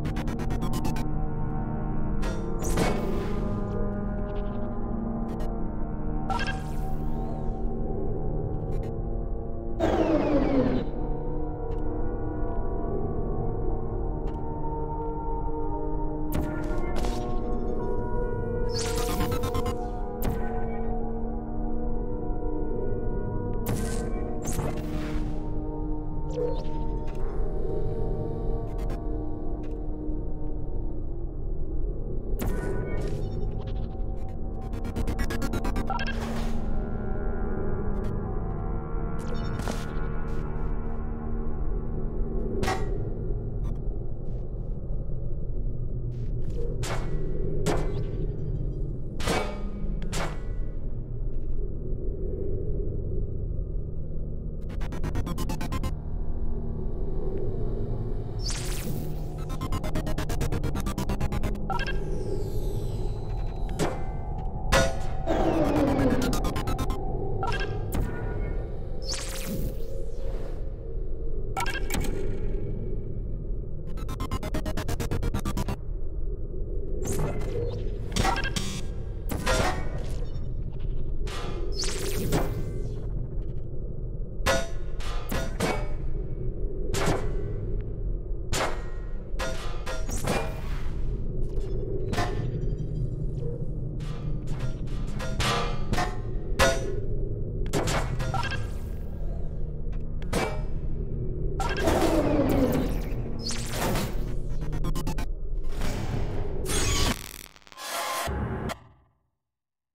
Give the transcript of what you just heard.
you